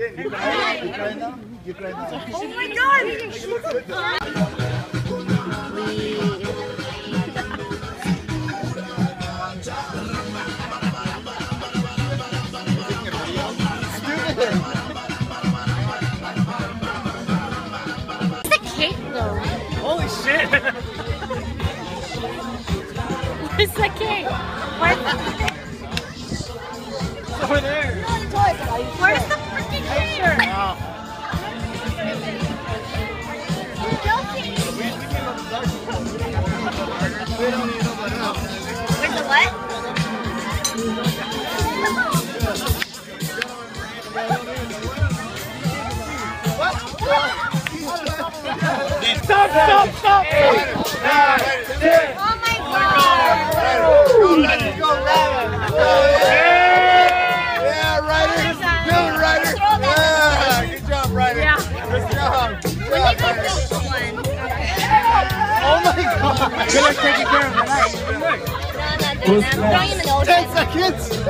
Oh my god! Where's the cake though? Holy shit! Where's the cake? Where's the, It's over there. Where's the what? Stop, stop, stop! Oh my god! Yeah, Ryder. Good, Ryder. Yeah, good job, Ryder. Yeah. Good job. Good When job, you go Ryder. this one. Oh my god! Good luck taking care of it. Ten seconds.